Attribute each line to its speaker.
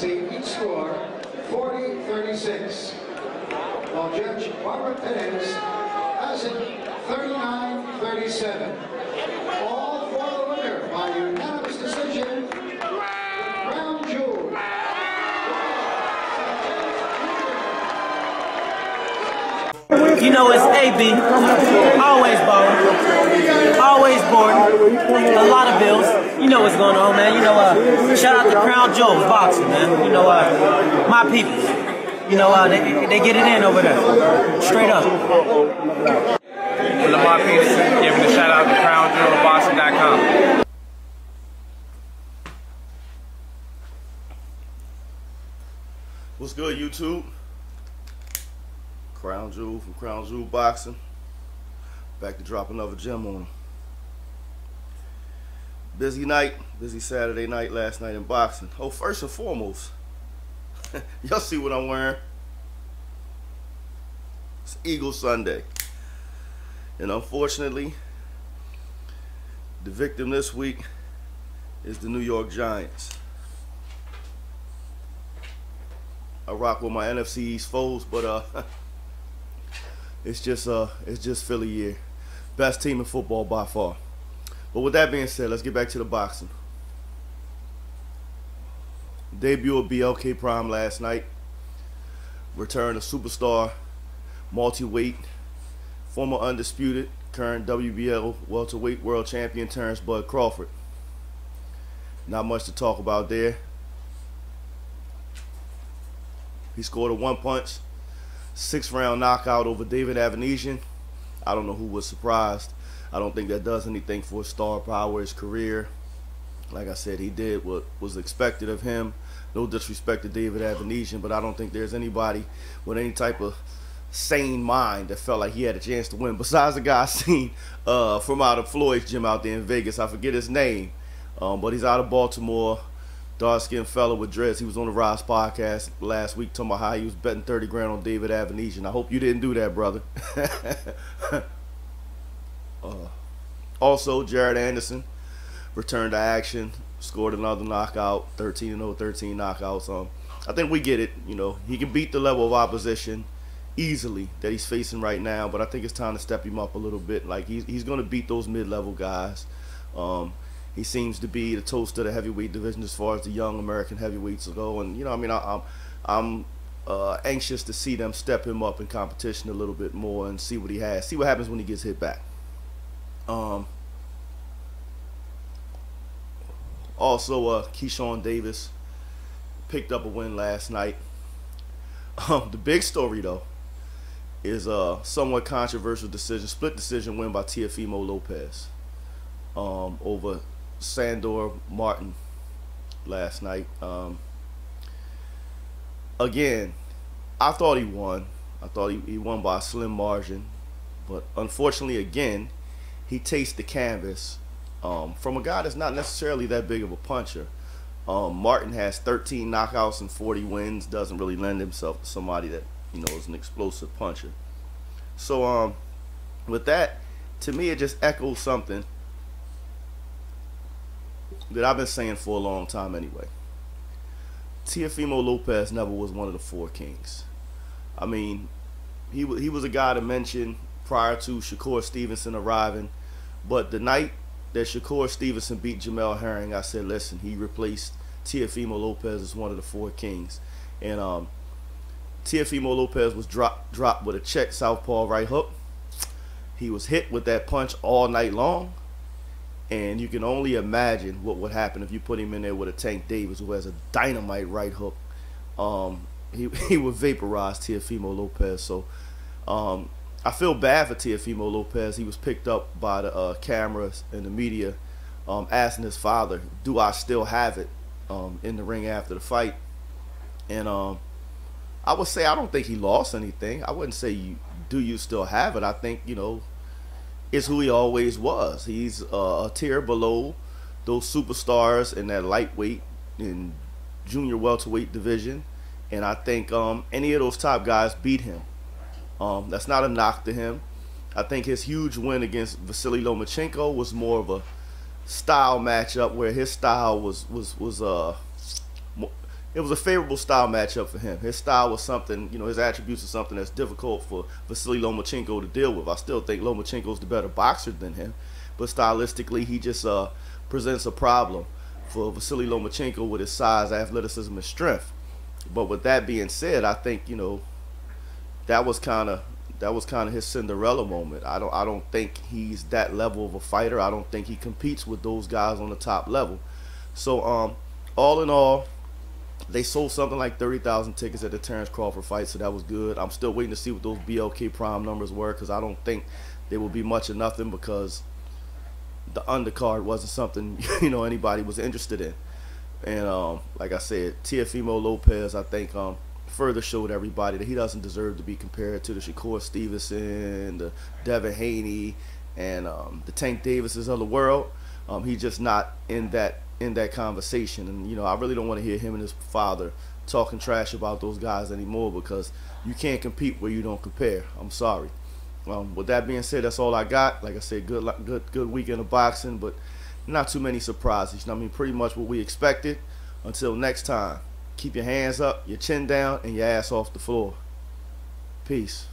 Speaker 1: Mackenzie each score 40-36. While Judge Barbara Perez has it 39-37. All for the winner by unanimous decision, Crown Jewel.
Speaker 2: You know it's AB. Always balling. Always boarding. A lot of bills. You know what's going on, man. You know, uh, shout out to Crown Jewels Boxing, man. You know, uh, my people. You know, uh, they, they get it in over there. Straight up.
Speaker 3: Lamar Peterson giving a shout out to CrownJewelBoxing.com.
Speaker 4: What's good, YouTube? Crown Jewel from Crown Jewel Boxing. Back to drop another gem on them. Busy night, busy Saturday night, last night in boxing. Oh, first and foremost, y'all see what I'm wearing? It's Eagle Sunday. And unfortunately, the victim this week is the New York Giants. I rock with my NFC East foes, but uh, it's just uh, it's just Philly year. Best team in football by far. But with that being said, let's get back to the boxing. Debut of BLK Prime last night. Return of superstar, multi-weight, former undisputed, current WBO welterweight world champion Terrance Bud Crawford. Not much to talk about there. He scored a one punch, six round knockout over David Avanesyan. I don't know who was surprised. I don't think that does anything for star power, his career. Like I said, he did what was expected of him. No disrespect to David Avanesyan, but I don't think there's anybody with any type of sane mind that felt like he had a chance to win. Besides the guy I seen uh, from out of Floyd's gym out there in Vegas, I forget his name, um, but he's out of Baltimore dark skinned fella with dreads. He was on the Rise podcast last week talking about how he was betting 30 grand on David Avanesyan. I hope you didn't do that, brother. uh, also, Jared Anderson returned to action, scored another knockout, 13 0, 13 knockouts. Um, I think we get it. You know, he can beat the level of opposition easily that he's facing right now, but I think it's time to step him up a little bit. Like he's he's going to beat those mid level guys. Um, he seems to be the toast of the heavyweight division as far as the young American heavyweights go. And you know, I mean, I, am I'm uh, anxious to see them step him up in competition a little bit more and see what he has. See what happens when he gets hit back. Um, also, uh, Keyshawn Davis picked up a win last night. Um, the big story though is a somewhat controversial decision, split decision win by Teofimo Lopez um, over Sandor Martin last night. Um, again, I thought he won. I thought he, he won by a slim margin. But unfortunately, again, he takes the canvas um, from a guy that's not necessarily that big of a puncher. Um, Martin has 13 knockouts and 40 wins. Doesn't really lend himself to somebody that you know is an explosive puncher. So um, with that, to me, it just echoes something that I've been saying for a long time anyway. Teofimo Lopez never was one of the four kings. I mean, he he was a guy to mention prior to Shakur Stevenson arriving, but the night that Shakur Stevenson beat Jamel Herring, I said, listen, he replaced Teofimo Lopez as one of the four kings, and um, Lopez was dropped dropped with a check southpaw right hook. He was hit with that punch all night long. And you can only imagine what would happen if you put him in there with a Tank Davis who has a dynamite right hook. Um, he, he would vaporize Teofimo Lopez. So um, I feel bad for Teofimo Lopez. He was picked up by the uh, cameras and the media um, asking his father, do I still have it um, in the ring after the fight? And um, I would say I don't think he lost anything. I wouldn't say you do you still have it. I think, you know, it's who he always was. He's uh, a tier below those superstars in that lightweight and junior welterweight division. And I think um, any of those top guys beat him. Um, that's not a knock to him. I think his huge win against Vasily Lomachenko was more of a style matchup where his style was was was uh it was a favorable style matchup for him. His style was something, you know, his attributes are something that's difficult for Vasily Lomachenko to deal with. I still think Lomachenko's the better boxer than him, but stylistically, he just uh, presents a problem for Vasily Lomachenko with his size, athleticism, and strength. But with that being said, I think you know that was kind of that was kind of his Cinderella moment. I don't I don't think he's that level of a fighter. I don't think he competes with those guys on the top level. So um, all in all, they sold something like 30,000 tickets at the Terrance Crawford fight, so that was good. I'm still waiting to see what those BLK Prime numbers were because I don't think they will be much of nothing because the undercard wasn't something you know anybody was interested in. And um, like I said, Teofimo Lopez, I think um, further showed everybody that he doesn't deserve to be compared to the Shakur Stevenson, the Devin Haney, and um, the Tank Davises of the world. Um, he's just not in that in that conversation. And you know, I really don't want to hear him and his father talking trash about those guys anymore because you can't compete where you don't compare. I'm sorry. Um, with that being said, that's all I got. Like I said, good good good weekend of boxing, but not too many surprises. I mean, pretty much what we expected. Until next time, keep your hands up, your chin down, and your ass off the floor. Peace.